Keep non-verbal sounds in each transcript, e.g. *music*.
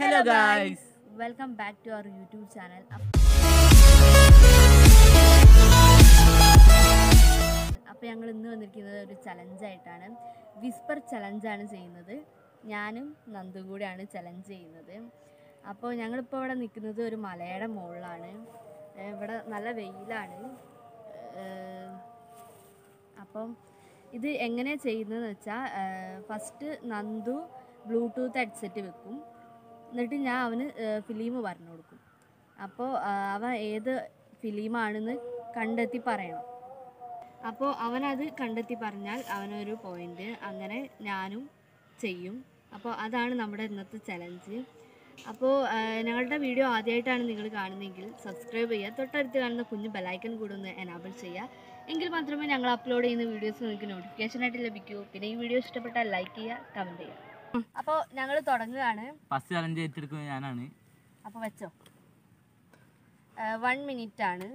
Hello guys welcome back to our YouTube channel അപ്പോൾ ഞങ്ങൾ ഇന്ന് വന്നിരിക്കുന്നത് ഒരു ചലഞ്ചായിട്ടാണ് വിസ്പർ ചലഞ്ചാണ് ചെയ്യുന്നത്. ഞാനും നന്ദും കൂടെയാണ് ചലഞ്ച് ചെയ്യുന്നത്. അപ്പോൾ ഞങ്ങളിപ്പോൾ ഇവിടെ നിൽക്കുന്നത് ഒരു മലയുടെ മുകളിലാണ്. ഇവിടെ നല്ല വെയിലാണ്. അപ്പം ഇത് എങ്ങനെ ചെയ്യുന്നതെന്ന് വെച്ചാൽ ഫസ്റ്റ് നന്ദു ബ്ലൂടൂത്ത് ഹെഡ്സെറ്റ് വെക്കും. എന്നിട്ട് ഞാൻ അവന് ഫിലിം പറഞ്ഞു കൊടുക്കും. അപ്പോൾ അവൻ ഏത് ഫിലിമാണെന്ന് കണ്ടെത്തി പറയണം. അപ്പോൾ അവനത് കണ്ടെത്തി പറഞ്ഞാൽ അവനൊരു പോയിന്റ് അങ്ങനെ ഞാനും ചെയ്യും. അപ്പോൾ അതാണ് നമ്മുടെ ഇന്നത്തെ ചലഞ്ച് അപ്പോൾ ഞങ്ങളുടെ വീഡിയോ ആദ്യമായിട്ടാണ് നിങ്ങൾ കാണുന്നതെങ്കിൽ സബ്സ്ക്രൈബ് ചെയ്യുക. തൊട്ടടുത്ത് കാണുന്ന കുഞ്ഞ് ബെലൈക്കൺ കൂടെ ഒന്ന് എനാബിൾ ചെയ്യുക. എങ്കിൽ മാത്രമേ ഞങ്ങൾ അപ്ലോഡ് ചെയ്യുന്ന വീഡിയോസ് നിങ്ങൾക്ക് നോട്ടിഫിക്കേഷനായിട്ട് ലഭിക്കൂ. പിന്നെ ഈ വീഡിയോ ഇഷ്ടപ്പെട്ടാൽ ലൈക്ക് ചെയ്യുക കമന്റ് ചെയ്യുക. അപ്പോൾ ഞങ്ങൾ തുടങ്ങുകയാണ്. ഫസ്റ്റ് ചലഞ്ച് ഏറ്റെടുക്കുന്നത് ഞാനാണ്. അപ്പൊ വെച്ചോ. വൺ മിനിറ്റ് ആണ്.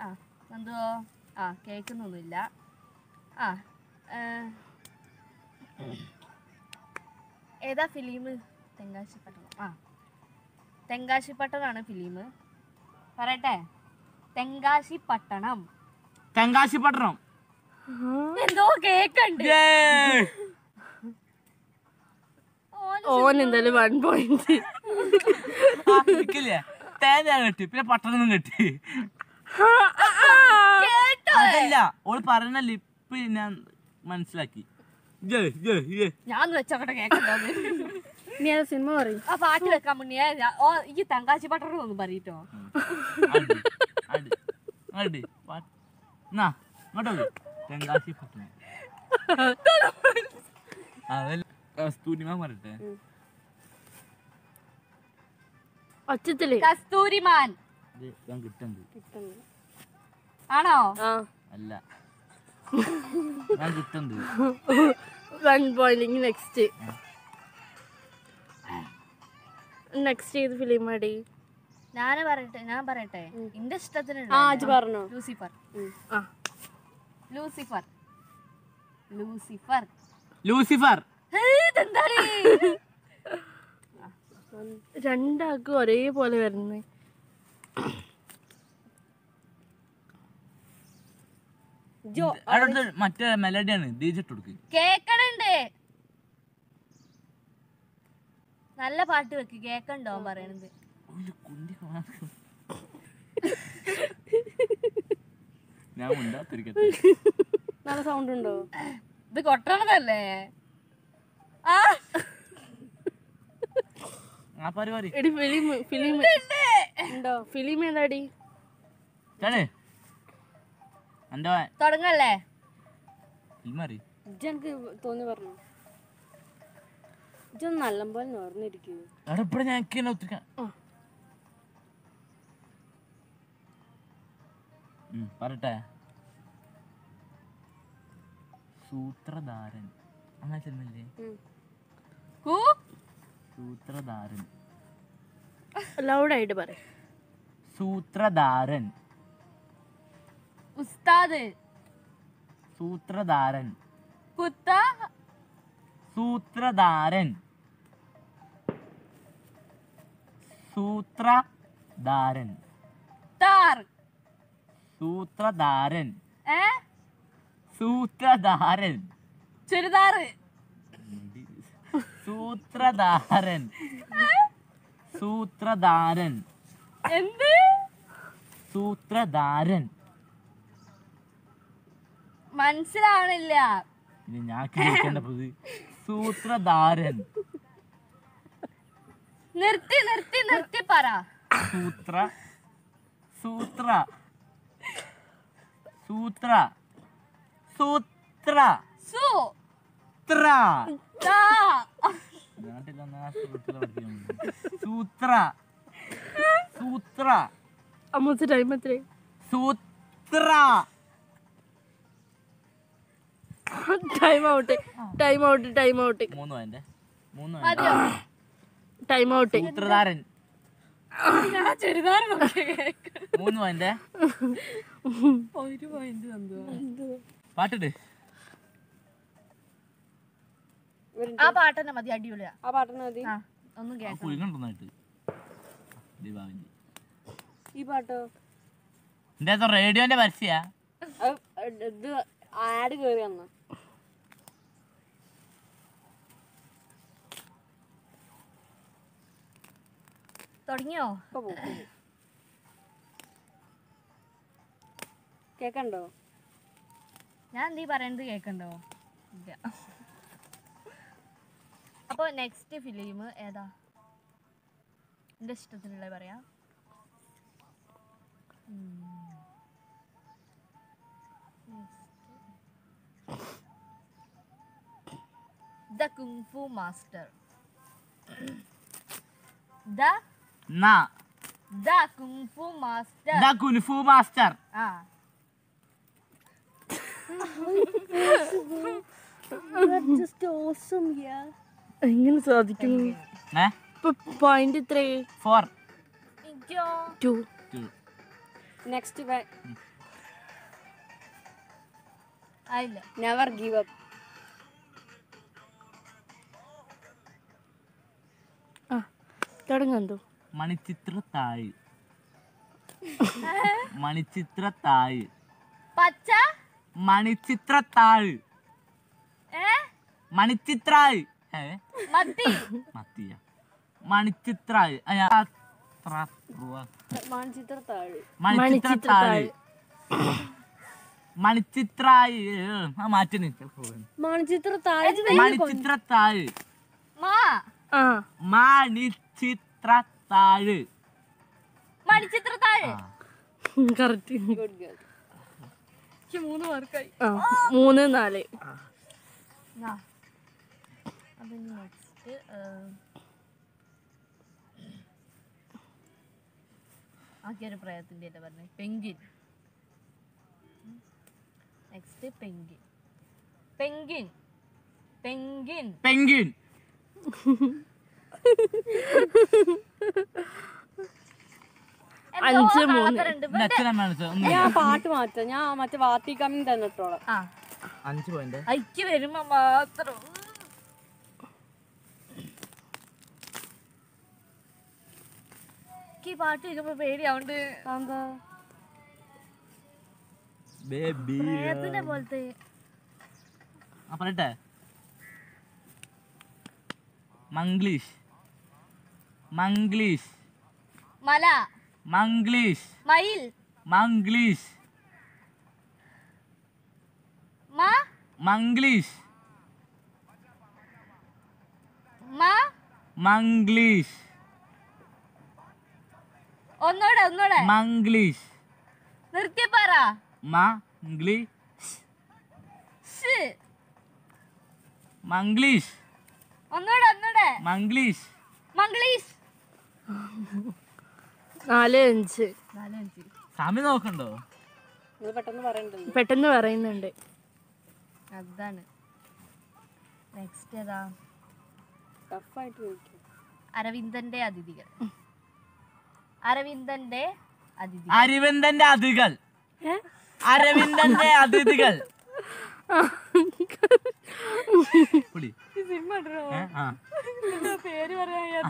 ആ എന്തോ ആ കേൾക്കുന്നൊന്നുമില്ല. ആ ഏതാ ഫിലിം? തെങ്കാശിപ്പട്ടണം. ആ. തെങ്കാശിപ്പട്ടണമാണ് ഫിലിം. പറയട്ടെ. തെങ്കാശിപ്പട്ടണം. തെങ്കാശി പട്ടണം എന്തോ കേക്കണ്ട്. ഓൻ എന്തായാലും വൺ പോയിന്റ് തേങ്ങ കെട്ടി പിന്നെ പട്ടണം കെട്ടി. അതല്ല ഓൾ പറഞ്ഞ ലിപ്പ് ഞാൻ മനസ്സിലാക്കി. ഞാൻ വെച്ചോട്ടെ കേക്കണ്ടോ നീ അത് സിനിമ പറയും? ആ പാട്ട് വെക്കാൻ മുന്നേ ഓ ഈ തങ്കാശി പട്ടണം ഒന്ന് പറയട്ടോ അടി, അടി, അടി. പാ- എന്നാ, ഇങ്ങോട്ട്. തെങ്കാശി പട്ടണം അതല്ല കസ്തൂരിമാൻ പറയട്ടെ. ഒച്ചത്തിൽ. കസ്തൂരിമാൻ ഇത് ഞാൻ കിട്ടുന്നുണ്ട് ആണോ? അല്ല. ഞാൻ കിട്ടുന്നുണ്ട് വൺ പോയിന്റ് നെക്സ്റ്റ് നെക്സ്റ്റ് ഏത് ഫിലിം അടി ഞാൻ പറയട്ടെ ഞാൻ പറയട്ടെ. എന്റെ ഇഷ്ടത്തിന് ലൂസിഫർ. ആ. ലൂസിഫർ. ലൂസിഫർ. ലൂസിഫർ. രണ്ടാക്കും രണ്ടാൾക്കും ഒരേപോലെ വരുന്നത് അടുത്ത മറ്റേ മെലഡിയാണ് കേക്കണുണ്ട്. നല്ല പാട്ട് വെക്ക് കേക്കണ്ടോ പറയണത്. ഒരു കുണ്ടി കാണാൻ. ഞാൻ ഉണ്ടാത്തിരിക്കട്ടെ നല്ല സൗണ്ട് ഉണ്ടോ? ഇത് കൊട്ടണതല്ലേ? ആ. ആ പരിപാടി. എടി ഫിലിം ഫിലിം. ഉണ്ടോ? ഫിലിം ഏതാടി തുടങ്ങല്ലേ? ഇജനക്ക് തോന്നി പറഞ്ഞു. ഇജൊന്ന് നല്ലപോലെ നോർന്നിരിക്കൂ. അവിടെ ഇവിടെ ഞാൻ പറട്ടെ സൂത്രധാരൻ. അങ്ങനെ ചെന്നില്ലേ സൂത്രധാരൻ. ലൗഡായിട്ട് പറ സൂത്രധാരൻ. ഉസ്താദ്. സൂത്രധാരൻ. കുത്ത. സൂത്രധാരൻ. സൂത്രധാരൻ. താർ. സൂത്രധാരൻ. ഏ? സൂത്രധാരൻ. ചുരിദാറ് സൂത്രധാരൻ. സൂത്രധാരൻ. എന്ത്? സൂത്രധാരൻ. മനസ്സിലാവണില്ല. ഇനി ഞാൻ കേൾക്കേണ്ടത് സൂത്രധാരൻ. നിർത്തി നിർത്തി നിർത്തി പറ. സൂത്ര സൂത്ര. സൂത്ര. സൂത്ര. സു. ത്ര. സൂത്ര. സൂത്ര. സൂത്ര. അമ്മൂസ് ടൈം എത്ര സൂത്ര. Time out time out time out മൂന്ന് വേണ്ടേ മൂന്ന് ടൈം ഔട്ട് സൂത്രധാരൻ. ഞാൻ ചുരിദാർ മൂന്ന് വേണ്ടേ ഒരു പോയിന്റ് തന്നു. പാട്ടിട്ട് ആ പാട്ട് തന്നെ മതി അടിപൊളിയാ. ആ പാട്ടിന് മതി. ഒന്നും ദീപാവലി ഈ പാട്ടോ? റേഡിയോന്റെ പരസ്യ? ഇത് ആഡ് കേറി വന്ന. തുടങ്ങിയോ? കേക്കണ്ടോ? ഞാൻ നീ പറയണത് കേക്കണ്ടോ? ഇല്ല. അപ്പോൾ നെക്സ്റ്റ് ഫിലിം ഏതാ? എന്റെ ഇഷ്ടത്തിനുള്ള പറയാം. The kung fu master the ന. The kung fu master the kung fu master ആ. എങ്ങനെ സാധിക്കുന്നു? പോയിന്റ് ഫോർ ടു നെക്സ്റ്റ് ആയില്ല never give up Manichitrathazhu Manichitra താഴ് പച്ച? മണിച്ചിത്ര മണിച്ചിത്രാൾ. മത്തിയ. മണിച്ചിത്രാഴ് ആ, ഞാൻ- ത്ര- റുവ. മാനചിത്ര താഴ് മണിച്ചിത്ര താഴ് മണിച്ചിത്രാഴ് മാറ്റി കറക്റ്റ് ഗുഡ് ഗേൾ മൂന്ന് മാർക്കായി മൂന്ന് നാല്. ആക്കിയൊരു പ്രയത്തിന്റെ അല്ലേ പറഞ്ഞു. പെങ്കിൻ നെക്സ്റ്റ് പെങ്കിൻ പെങ്കിൻ പെങ്കിൻ പെങ്കിൻ *laughs* അഞ്ച് മൂന്ന്. ഞാൻ പാട്ട് മാറ്റാം. ഞാൻ മറ്റേ വാത്തി കമ്മിങ് തന്നിട്ടോളാം. ആ. അഞ്ച് പോയിന്റ് ഐക്യ വരുമ്പോ മാത്രം. പാട്ട് കേൾക്കുമ്പോ പേടിയാവുണ്ട്. എന്താ? ബേബി. പ്രേതത്തിന്റെ പോലത്തെ. ആ പറയട്ടെ. മംഗ്ലീഷ്. മംഗ്ലീഷ്. മല. മംഗ്ലീഷ്. മയിൽ. മംഗ്ലീഷ്. മംഗ്ലീഷ്. മംഗ്ലീഷ്. ഒന്നൂടെ ഒന്നൂടെ. മംഗ്ലീഷ്. നിർത്തി പറ. മംഗ്ലീഷ്. മംഗ്ലീഷ്. ഒന്നൂടെ ഒന്നൂടെ. മംഗ്ലീഷ്. മംഗ്ലീഷ്. നാല് അഞ്ച് നാലഞ്ച് സമയം നോക്കണ്ടോ പെട്ടെന്ന് പറയുന്നുണ്ട്. അതാണ്. നെക്സ്റ്റ് ഏതാ? അരവിന്ദന്റെ അതിഥികൾ. അരവിന്ദന്റെ അതിഥി അരവിന്ദന്റെ അതിഥികൾ. അരവിന്ദന്റെ അതിഥികൾ. പേര് പറയാ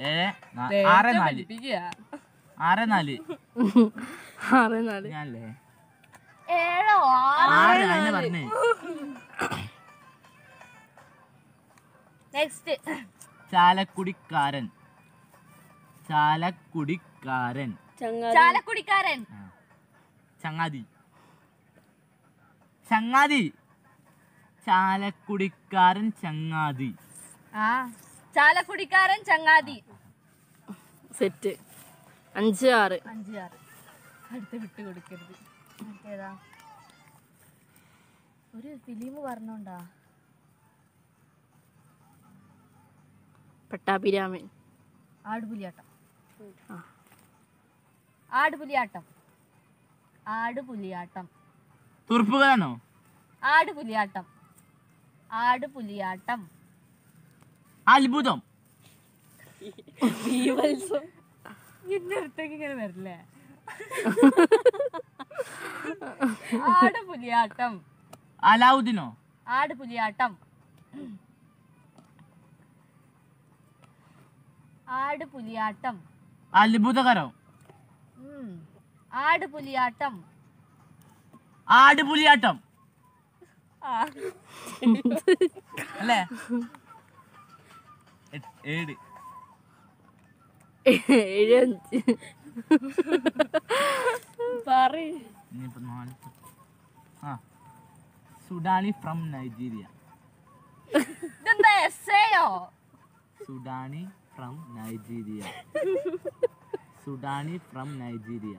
ആ. ഏഴ് ഏഴ് നാ- ആറ് നാല്. ആറ് നാല്. ആറ് നാല്. ഞാനല്ലേ? ഏഴോ? ആറ് അതിനെ പറഞ്ഞേ. നെക്സ്റ്റ് ചാലക്കുടിക്കാരൻ. ചാലക്കുടിക്കാരൻ. ചങ്ങാതി. ചാലക്കുടിക്കാരൻ. ചങ്ങാതി. ചങ്ങാതി. ചാലക്കുടിക്കാരൻ ചങ്ങാതി. ആ. ചാലക്കുടിക്കാരൻ ചങ്ങാതി. സെറ്റ്. അഞ്ച് ആറ്. അഞ്ച് ആറ്. അടുത്ത് വിട്ട് കൊടുക്കരുത്. മറ്റേതാ? ഒരു ഫിലിം പറഞ്ഞോണ്ടാ? പട്ടാഭിരാമൻ. ആടുപുലിയാട്ടം. ആടുപുലിയാട്ടം. ആടുപുലിയാട്ടം. തുറുപ്പുകാരനോ ആടുപുലിയാട്ടം. ആടുപുലിയാട്ടം. അത്ഭുതം നിന്റെ അടുത്തേക്ക് ഇങ്ങനെ വരില്ലേ ആടുപുലിയാട്ടം അലാവുദ്ദീനോ? ആട് പുലിയാട്ടം. അത്ഭുതകരം ആട് പുലിയാട്ടം. ആട് പുലിയാട്ടം. അല്ലേ? ഏഴ്. ഏഴ് അഞ്ച് Sudani from Nigeria. Sudani from Nigeria. Sudani from Nigeria.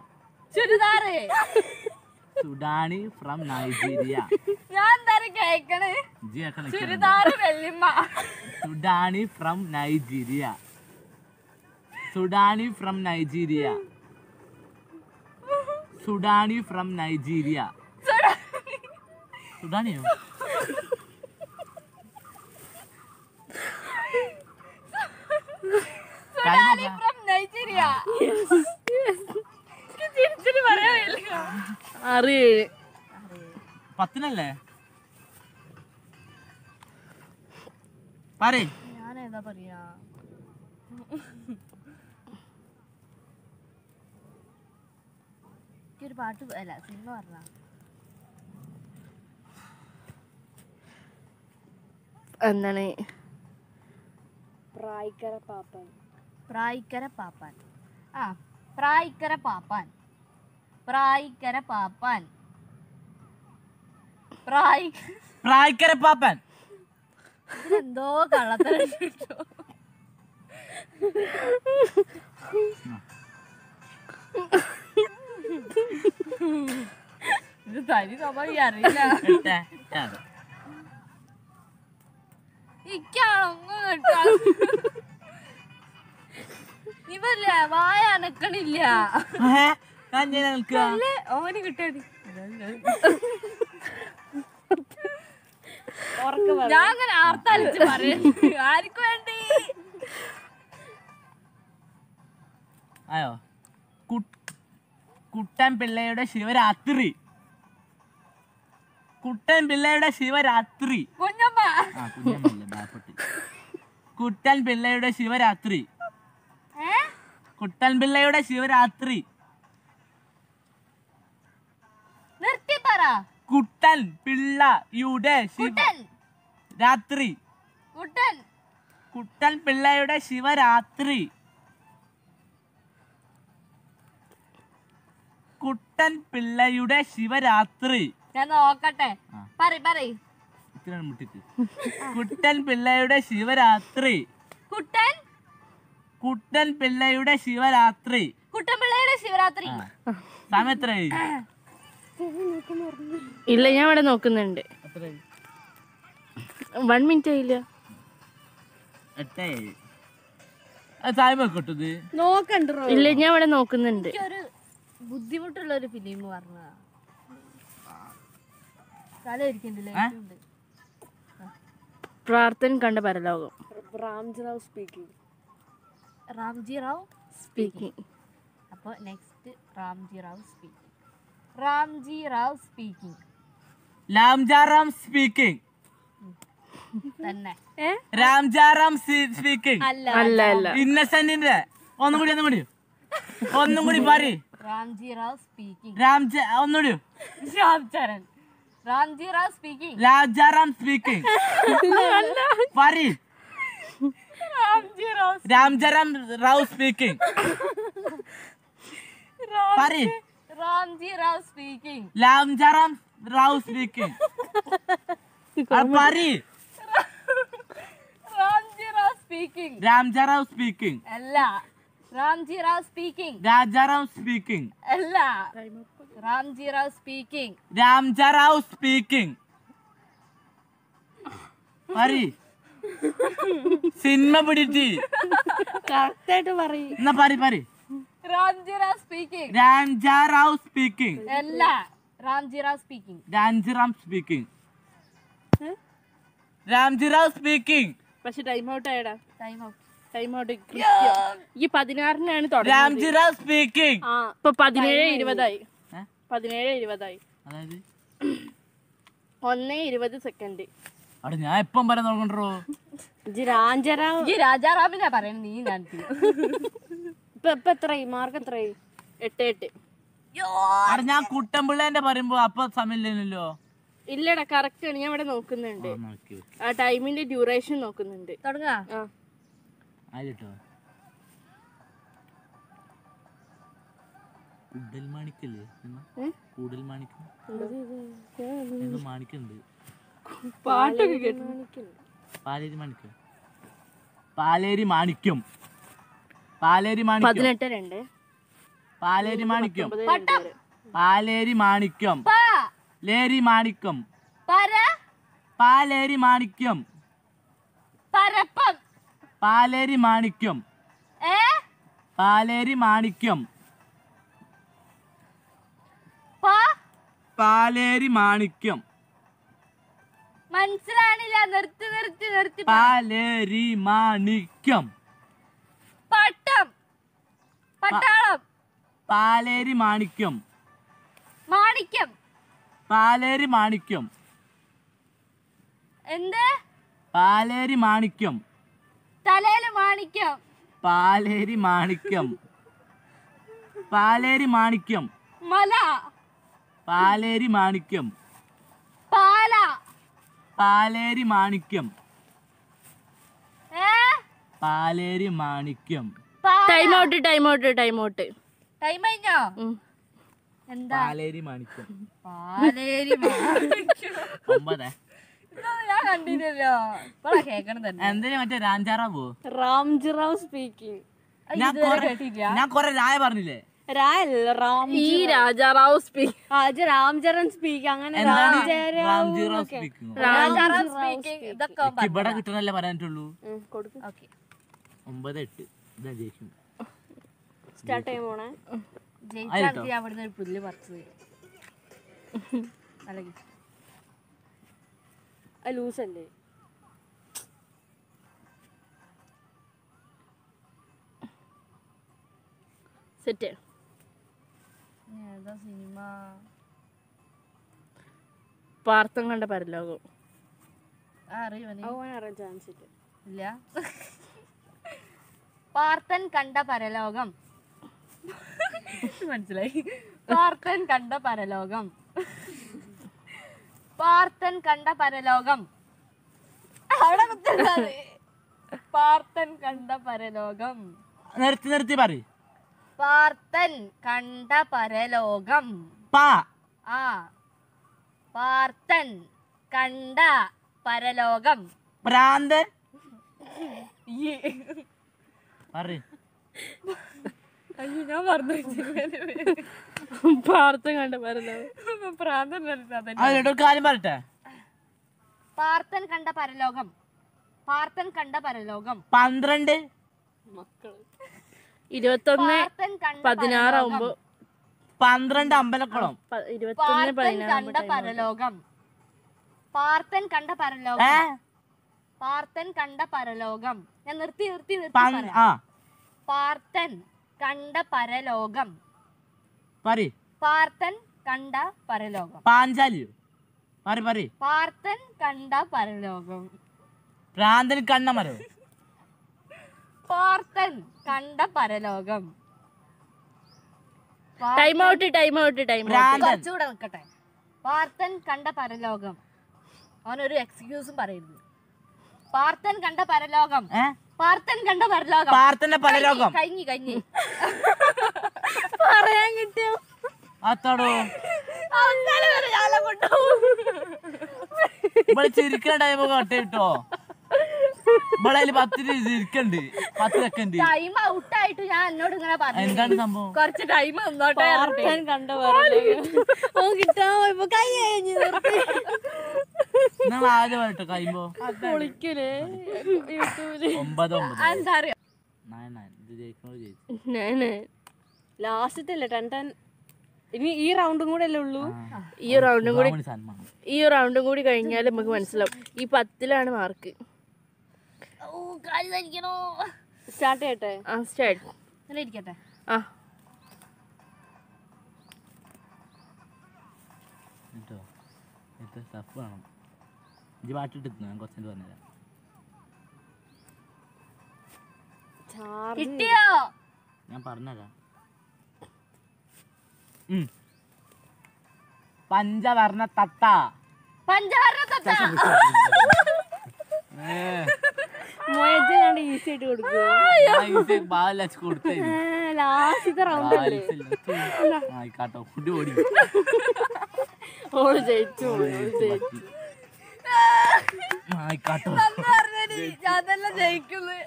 Churidar. Sudani from Nigeria. ഞാൻ Sudani from Nigeria. Sudani from Nigeria. Sudani from Nigeria. സുഡാനിയോ Sudani from Nigeria. പത്തിനല്ലേ? പറയ്. ഞാൻ ഏതാ പറയാ? എനിക്കൊരു പാട്ട് അല്ല സിനിമ പറഞ്ഞ. എന്താണ്? പ്രായിക്കര പാപ്പൻ. പ്രായിക്കര പാപ്പാൻ. ആ പ്രായിക്കര പാപ്പാൻ. പ്രായിക്കര പാപ്പാൻ. പ്രായി പാപ്പാൻ പാപ്പൻ. എന്തോ കള്ളത്തരം ഇത് തനി സ്വഭാവം അറിയില്ല. കേട്ടോ. ഇവല്ല വായ അനക്കണില്ല. ഓന് കിട്ടടി ഞാൻ ആർത്തലിച്ച് പറയുന്നു ആർക്ക് വേണ്ടി? ആയോ? കുട്ടൻ പിള്ളയുടെ ശിവരാത്രി. കുട്ടൻ പിള്ളയുടെ ശിവരാത്രി. കുട്ടൻ പിള്ളയുടെ ശിവരാത്രി. കുട്ടൻ പിള്ളയുടെ ശിവരാത്രി. നിർത്തി പറ. കുട്ടൻ പിള്ളയുടെ കുട്ടൻ. ശിവരാത്രി കുട്ടൻ. കുട്ടൻ പിള്ളയുടെ ശിവരാത്രി. കുട്ടൻ പിള്ളയുടെ ശിവരാത്രി. ഞാൻ നോക്കട്ടെ. മുട്ടിക്ക്. കുട്ടൻ പിള്ളയുടെ ശിവരാത്രി. കുട്ടൻ. കുട്ടൻ പിള്ളയുടെ ശിവരാത്രി. കുട്ടൻ പിള്ളയുടെ ശിവരാത്രി. സമയം എത്രയായി? ഇല്ല ഞാൻ ഇവിടെ നോക്കുന്നുണ്ട്. എത്രയായി? വൺ മിനിറ്റ് ആയില്ല. നോക്കണ്ടോ ഇല്ല ഞാൻ ഇവിടെ നോക്കുന്നുണ്ട്. ബുദ്ധിമുട്ടുള്ള ഒരു ഫിലിം പറഞ്ഞതാ? പ്രാർത്ഥന കണ്ട പരലോകം. റാംജി റാവ് സ്പീക്കിംഗ് അപ്പോൾ next Ramji Rao speaking Ramji Rao speaking ലാംജാറാം speaking രാംജാറാം speaking അല്ല അല്ല ഇന്നസെന്റിന്റെ. ഒന്നും കൂടി ഒന്നും കൂടി. ഒന്നും കൂടി പറ രാംജി റാവ് സ്പീക്കിംഗ് രാംജ ഒന്നുകൂടി ശ്യാം ചരൺ. റാംജി റാവ് സ്പീക്കിംഗ് രാജാറാം സ്പീക്കിംഗ് പറ റാംജി റാവ് സ്പീക്കിംഗ് പറ Ramji Rao speaking Ramjaram Rao speaking Rao speaking Ramjarao speaking അല്ല രാംജി റാവ് സ്പീക്കിംഗ് രാജാറാവ് സ്പീക്കിംഗ് അല്ല രാംജി റാവ് സ്പീക്കിംഗ് രാംജാറാവ് സ്പീക്കിംഗ് മരി സിനിമ പിടിച്ച്. കറക്റ്റായിട്ട് പറയും എന്നാ പറ പറി. റാംജി റാവ് സ്പീക്കിംഗ് രാംജാറാവ് സ്പീക്കിംഗ് അല്ല Ramji Rao speaking Ramjiram speaking Ramjirao speaking പക്ഷെ ടൈം ഔട്ട് ആയടാ. ഈ പതിനാറിനാണ് ആ ഇപ്പൊ പതിനേഴ് ഇരുപതായി. പതിനേഴ് ഇരുപതായി. അതായത്? *clears throat* ഒന്നേ ഇരുപത് സെക്കൻഡ് അവിടെ ഞാൻ പറയാൻ തുടങ്ങണ്ടോ? രാജാറാമിനാ നീ ഞാൻ *laughs* ഇപ്പൊ ഇപ്പൊ എത്രയായി മാർക്ക് എത്രയായി എട്ട് എട്ട്. അവിടെ ഞാൻ കുട്ടമ്പിള്ളേന്റെ പറയുമ്പോ അപ്പൊ സമയമില്ലല്ലോ. ഇല്ലടാ കറക്റ്റ് ആണ്. ഞാൻ ഇവിടെ നോക്കുന്നുണ്ട്. ആ ടൈമിന്റെ ഡ്യൂറേഷൻ നോക്കുന്നുണ്ട്. തുടങ്ങാ. ആ ആയിട്ടോ കൂടൽ മാണിക്കല്ലേ? കൂടൽ മാണിക്കം? മാണിക്കുണ്ട്. പാട്ടൊക്കെ കേട്ടു. പാലേരി മാണിക്കം. പാലേരി മാണിക്യം പാലേരി മാണിക്യം പതിനെട്ട് രണ്ട്. പാലേരി മാണിക്യം. പാലേരി മാണിക്യം പാ. ലേരി മാണിക്യം പര. പാലേരി മാണിക്യം പരപ്പം. പാലേരി മാണിക്യം. പാലേരി മാണിക്യം. പാലേരി മാണിക്യം. മനസ്സിലാണില്ല നിർത്തി നിർത്തി നിർത്തി. പാലേരി മാണിക്യം. പട്ടം. പട്ടാളം. പാലേരി മാണിക്യം. മാണിക്യം. പാലേരി മാണിക്യം. എന്ത്? പാലേരി മാണിക്യം. തലയിൽ മാണിക്യം. പാലേരി മാണിക്യം. പാലേരി മാണിക്യം. മല. പാലേരി മാണിക്യം. പാല. Paleri Manikyam. Paleri Manikyam. Time out time out time out time കഴിഞ്ഞോ? എന്താ? പാലേരി മാണിക്യം. പാലേരി മാണിക്യം. ഒമ്പതേ. ഞാൻ കണ്ടില്ലല്ലോ. ഇപ്പഴാ കേക്കണം തന്നെ. എന്തിനു മറ്റേ രാംചാറാവോ റാംജിറാവ് സ്പീക്കിംഗ് ഞാൻ കൊറേ കേട്ടില്ല ഞാൻ കൊറേ രായ പറഞ്ഞില്ലേ? രായല്ല റാം ഈ രാജാറാവ് സ്പീക്ക് അത് രാംചരൺ സ്പീക്ക് അങ്ങനെ എന്താണ് രാംചരാവ് രാംജിറാവ് സ്പീക്കിംഗ് രാജാറാം speaking. ഇതൊക്കെ അവൻ എനിക്ക് ഇവിടെ കിട്ടണല്ലേ പറയാനുള്ളൂ. ഉം, കൊടുക്ക്. ഓക്കെ. ഒമ്പത് എട്ട്. ഇതാ ജയിക്കും. സ്റ്റാർട്ട് ചെയ്യാൻ പോണേ. അവിടുന്ന് ഒരു പുല്ല് പറിച്ചത്. *laughs* അല്ലെങ്കിൽ അത് ലൂസല്ലേ? സെറ്റ്. ഏതാ സിനിമ? പാർത്ഥം കണ്ട പരലോകം. ഇല്ല. പാർത്ഥൻ പാർത്തൻ കണ്ട പരലോകം. *laughs* മനസ്സിലായി. പാർത്തൻ കണ്ട പരലോകം. പാർത്തൻ കണ്ട പരലോകം. അവിടെ കുത്തുന്നത്. പാർത്തൻ കണ്ട പരലോകം. നിർത്തി നിർത്തി പറ പാർത്തൻ കണ്ട പരലോകം. പാ. ആ. പാർത്തൻ കണ്ട പരലോകം. പ്രാന്തൻ. പറ അയ്യോ ഞാൻ പറഞ്ഞു പാർത്ഥം കണ്ട പരലോകം പ്രാന്തൻ അതിലൊരു കാര്യം പറയട്ടെ? പാർത്തൻ കണ്ട പരലോകം. പാർത്തൻ കണ്ട പരലോകം. പന്ത്രണ്ട്? ഇരുപത്തൊന്ന് പാർത്തൻ കണ്ട പതിനാറാവുമ്പോ പന്ത്രണ്ട് അമ്പലക്കുളം. ഇരുപത്തൊന്ന് പരലോകം. പാർത്തൻ കണ്ട പരലോകം. പാർത്തൻ കണ്ട പരലോകം. ഞാൻ നിർത്തി നിർത്തി നിർത്തി ആ. പാർത്തൻ കണ്ട പരലോകം. പറി പാർത്തൻ കണ്ട പരലോകം. പാഞ്ചാലിയോ പറി പറി പാർത്തൻ കണ്ട പരലോകം. പ്രാന്തന് കണ്ണമരോ പാർത്തൻ കണ്ട പരലോകം. Time out time out time out പ്രാന്തൻ. കുറച്ചുകൂടെ നിൽക്കട്ടെ. പാർത്തൻ കണ്ട പരലോകം. അവനൊരു എക്സ്ക്യൂസും പറയരുത്. പാർത്തൻ കണ്ട പരലോകം. പാർത്തൻ കണ്ട പരലോകം. പാർത്തന്റെ പലരോഗം കഞ്ഞി കഞ്ഞി *laughs* പറയാൻ കിട്ടിയോ? അത്തോടോ. ചിരിക്കണ ടൈമൊക്കെ കിട്ടോ ഇവിടെ പത്ത് രൂപ ചിരിക്കണ്ട് പത്ത് സെക്കൻഡ്. ടൈം ഔട്ട് ആയിട്ട് ഞാൻ എന്നോട് ഇങ്ങനെ പറഞ്ഞു. എന്താണ് സംഭവം? കുറച്ച് ടൈം നിന്നോട്ടെ പാർത്ഥൻ കണ്ട പരലോകം ഓ കിട്ടാൻ പോയപ്പോ കൈ കഴിഞ്ഞു നിങ്ങൾ ആദ്യം പറയട്ടെ കഴിയുമ്പോ? പൊളിക്കൂലേ യൂട്യൂബിൽ. ഒമ്പത് ഒമ്പത്. എന്താ അറിയോ? Nine nine. ഇത് ജയിക്കണോ ജയിച്ചു? ലാസ്റ്റത്തെ അല്ലേ ടെൻ ടെൻ ഇനി ഈ റൗണ്ടും കൂടെ അല്ലേ ഉള്ളൂ. ഈ റൗണ്ടും കൂടി ഈ റൗണ്ടും കൂടി കഴിഞ്ഞാൽ നമുക്ക് മനസ്സിലാവും. ഈ പത്തിലാണ് മാർക്ക് ഓ കാൽ ധരിക്കണോ സ്റ്റാർട്ട് ചെയ്യട്ടെ? ആ സ്റ്റാർട്ട് ഇരിക്കട്ടെ. ആ. കേട്ടോ മറ്റേ സ്റ്റഫ് വേണം. ഇജ്ജ് പാട്ടിട്ട് ഞാൻ പറഞ്ഞുതരാം. കിട്ടിയോ? ഞാൻ പറഞ്ഞുതരാം. പഞ്ചവർണ തത്ത പഞ്ചവർണ തത്ത ഞങ്ങൾ ഈസി ആയിട്ട് കൊടുക്കും കൊടുത്തേ ലാസ്റ്റത്തെ റൗണ്ട് അല്ലേ? ആയിക്കാട്ടോ ഫുഡ് ഓടി. ഓൾ ജയിച്ചു ആയിക്കാട്ടോ അതെല്ലാം ജയിക്കുന്നത്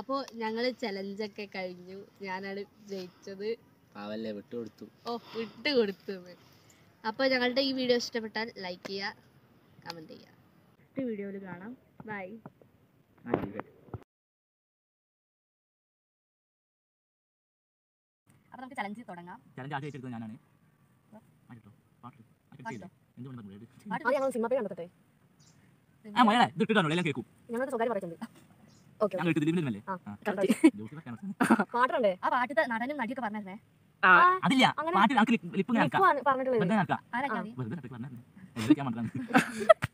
അപ്പോൾ ഞങ്ങൾ ചലഞ്ചൊക്കെ കഴിഞ്ഞു. ഞാനാണ് ജയിച്ചത്. പാവല്ലേ വിട്ടുകൊടുത്തു. ഓ വിട്ട് കൊടുത്തത് അപ്പോൾ ഞങ്ങളുടെ ഈ വീഡിയോ ഇഷ്ടപ്പെട്ടാൽ ലൈക്ക് ചെയ്യുക കമന്റ് ചെയ്യുക. അടുത്ത വീഡിയോയിൽ കാണാം. ബൈ. അപ്പോൾ നമുക്ക് ചലഞ്ച് തുടങ്ങാം. ചലഞ്ച് ആദ്യം ഏറ്റെടുത്തത് ഞാനാണ്. പാട്ടുണ്ടേ ആ പാട്ടത്തെ നടനും നടിയൊക്കെ പറഞ്ഞേ അതില്ല. അങ്ങനെ പാട്ട് നമുക്ക് ലിപ്പ് പറഞ്ഞിട്ടുള്ളത്. *laughs*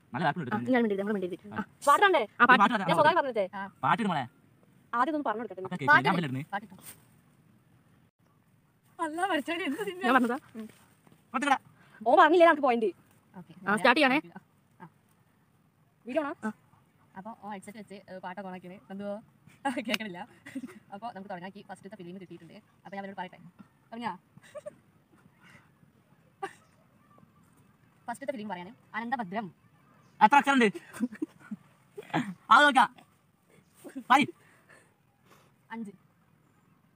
നല്ല പാട്ട് മോളെ. ആദ്യം ഒന്ന് പറഞ്ഞു കൊടുക്കട്ടെ. ഓ പറഞ്ഞില്ലേ നമുക്ക് പോയിന്റ് സ്റ്റാർട്ട് ചെയ്യണേ. വീഡിയോ ആണോ അപ്പോൾ ഓ ഹെഡ്സെറ്റ് വെച്ച് പാട്ടൊക്കെ ഓണാക്കിയത് എന്തുവോ? കേൾക്കണില്ല. അപ്പോൾ നമുക്ക് തുടങ്ങാക്കി ഫസ്റ്റത്തെ ഫിലിം കിട്ടിയിട്ടുണ്ട്. അപ്പോൾ ഞാൻ അവരോട് പറയട്ടെ. പറഞ്ഞാ? ഫസ്റ്റത്തെ ഫിലിം പറയാണ്. അനന്തഭദ്രം. എത്ര അക്ഷരണ്ട് അത് നോക്കാം. പാടി അഞ്ച്.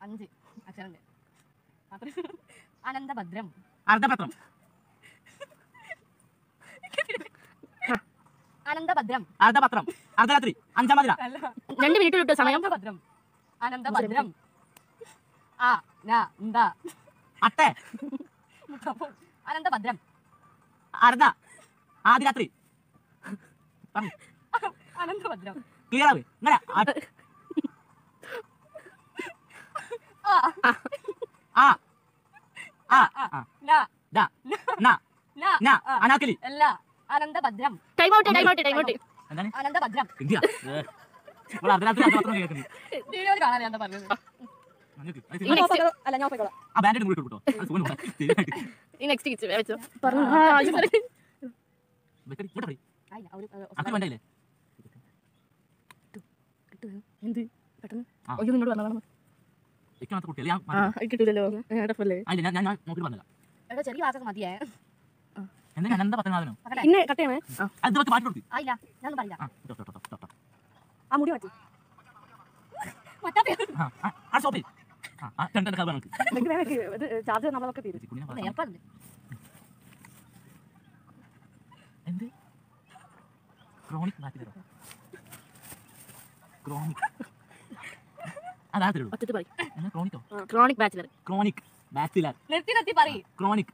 അഞ്ച്. അക്ഷരണ്ട്. അനന്തഭദ്രം. അർദ്ധപത്രം അനന്തഭദ്രം. അർദ്ധപത്രം അർദ്ധരാത്രി. അഞ്ചാം മതിര രണ്ട് മിനിറ്റ് കിട്ടും സമയം. ഭദ്രം അനന്തഭദ്രം. ആ ഞാ എന്താ അട്ടെ. അനന്തഭദ്രം. അർദ്ധ. ആദ്യരാത്രി അനന്തഭദ്രം ക്ലിയർ ആവേ ഇങ്ങനെ ആ ആ ആ ആ ദാ ന ഞാ ന അനാക്കലി അല്ല Ananthabhadram time out time out time out എന്താണ് അനന്തഭദ്രം ഇന്ത്യ നമ്മൾ അർദ്ധരാത്രി അർദ്ധപത്രം കേൾക്കുന്നു വീഡിയോയിൽ കാണാൻ ഞാൻ പറഞ്ഞത് നെക്സ്റ്റ് കിച്ച് വെച്ചോ പറഞ്ഞു എന്ത്? പെട്ടെന്ന്? ആ. ഒയ്യോ നിന്നോട് ഞാൻ കിട്ടൂലല്ലോ. എടാ ചെറിയ വാക്കൊക്കെ മതിയേ. പിന്നെ കട്ട് ചെയ്യണേ അത് വെച്ച് പാട്ട് കൊടുത്തു ആയില്ല ഞാനൊന്നും ആ മുടി മാറ്റി. ചാർജ് നമ്മളൊക്കെ തീരും ഇത് കുഞ്ഞിനെ വളർത്താം. നേർപ്പുണ്ട് എന്ത് ക്രോണിക് മാറ്റി ക്രോണിക്. പറയും. ക്രോണിക്കോ? Chronic bachelor. Chronic bachelor. നിർത്തി നിർത്തി പറയ്. ക്രോണിക്.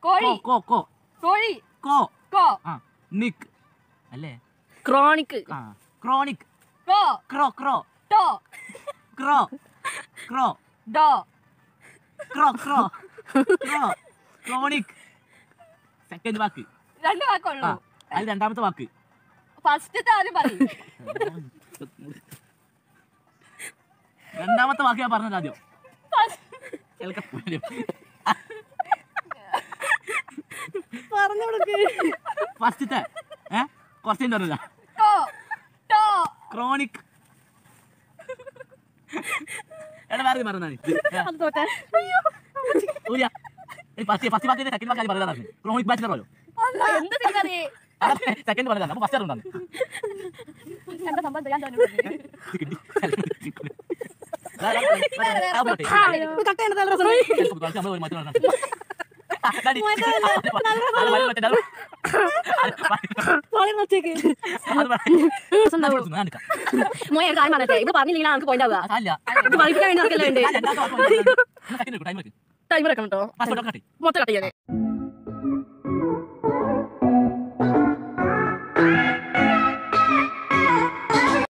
കോഴി. കോ കോ കോഴി. കോ. കോ. ആ നിക്. അല്ലേ? ക്രോണിക്. ആ ക്രോണിക്. കോ. ക്രോ ക്രോ. ടോ. ക്രോ. ക്രോ. ഡോ. ക്രോ ക്രോ. ക്രോ. ക്രോണിക്. സെക്കൻഡ് വാക്ക്. രണ്ട് വാക്കുള്ളൂ. അത് രണ്ടാമത്തെ വാക്ക്. ഫസ്റ്റത്തെ ആദ്യം പറയും. രണ്ടാമത്തെ വാക്ക് ഞാൻ പറഞ്ഞത് ആദ്യം. പറഞ്ഞു ഫസ്റ്റത്തെ ഏ? കുറച്ചു ക്രോണിക്. എടാ വേറെ സെക്കൻഡ് പറഞ്ഞതാണ് ക്രോണിക് എന്ത് തിരിച്ചറി സെക്കൻഡ് പറഞ്ഞതാണ്. അപ്പൊ ഫസ്റ്റ് ഉണ്ടാണ് എന്താ സംഭവം ഞാൻ. മോയെ ഒരു കാര്യം പറഞ്ഞേ ഇത് പറഞ്ഞില്ലെങ്കിൽ നമുക്ക് പോയിന്റ് ആവുക. അതല്ല. വേണ്ടി? നടക്കല്ലേ ടൈമർ വെക്കണം കേട്ടോ മൊത്തം കട്ട് ചെയ്യാനേ